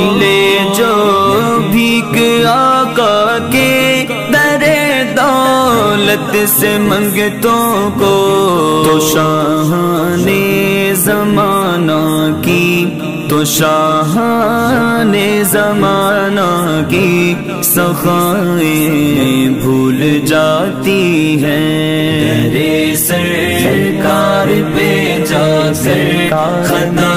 मिले जो भीख आका के दरे दौलत से मंगतों को। तो शाहाने जमाना की तो शाहाने जमाना की सखाएँ भूल जाती है। रे सरकार पे जाकर खदा